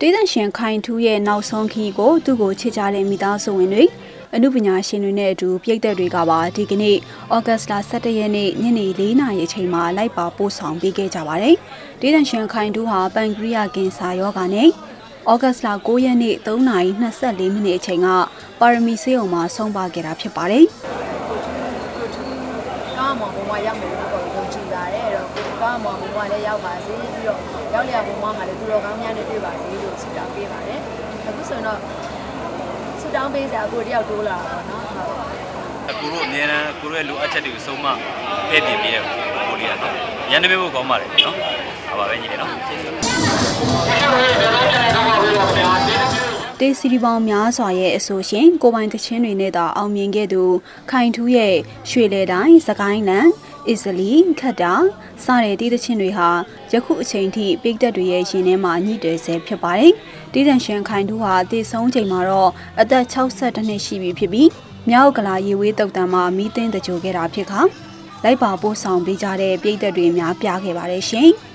ဒေသရှင်ခိုင်ထူးရဲ့နောက်ဆုံးခီးကိုသူ့ကိုချစ်ကြတဲ့မိသားစုဝင်တွေအမှုပညာရှင်တွေနဲ့အတူပြည်သက်တွေကပါဒီကနေ့ဩဂတ်စ်လ17ရက်နေ့ညနေ4နာရီအချိန်မှာလိုက်ပါပို့ဆောင်ပေးခဲ့ကြပါတယ်။ဒေသရှင်ခိုင်တူဟာပန်ကရိယာကင်ဆာရောဂါနဲ့ဩဂတ်စ်လ9ရက်နေ့3နာရီ24မိနစ်အချိန်ကပါရမီဆေးရုံမှာဆုံးပါခဲ့တာဖြစ်ပါတယ်။ကား မောင်ဘုံမရောက်မယ်လို့ပြောယုံကြည်ပါတယ်အဲ့တော့ကားမောင်ဘုံမလည်းရောက်ပါစေပြီးတော့ရောက်လျာဘုံမမှာလည်းသူတော်ကောင်းများနဲ့တွေ့ပါစေလို့ဆုတောင်းပေးပါတယ်အခုဆိုရင်တော့ဆုတောင်းပေးစရာကိုတယောက်တိုးလာတာပေါ့နော်ဟုတ်အကူတို့အများအားကိုတို့ရဲ့လိုအပ်ချက်တွေကိုစုံမပြည့်ပြည့်ပြည့်ကိုလေးရတယ်ရန်နေဖို့ကောင်းပါတယ်နော်ဟုတ်ပါပဲညီလေးနော် တေးစီဒီပေါင်းများစွာရဲ့အဆိုရှင်ကိုပိုင်တချင်းတွေနဲ့သာအောင်မြင်ခဲ့သူခိုင်ထူးရဲ့ရွှေလေတိုင်းစကိုင်းလန်အစ္စလီခတ်တာစတဲ့တီးသချင်းတွေဟာယခုအချိန်ထိပိတ်သက်တွေရဲ့ရင်ထဲမှာညှိတယ်ဆဲဖြစ်ပါတယ်။တီးတန်ရှင်ခိုင်ထူးဟာတည်ဆုံးချိန်မှာတော့အသက်62နှစ်ရှိပြီဖြစ်ပြီးမြောက်ကလာရေဝေးတုတ်တန်မှာမီးသိန်းတကြိုခဲ့တာဖြစ်ခါလိုက်ပါပို့ဆောင်ပေးကြတဲ့ပြည်သက်တွေများပြားခဲ့ပါတယ်ရှင်။